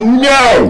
No!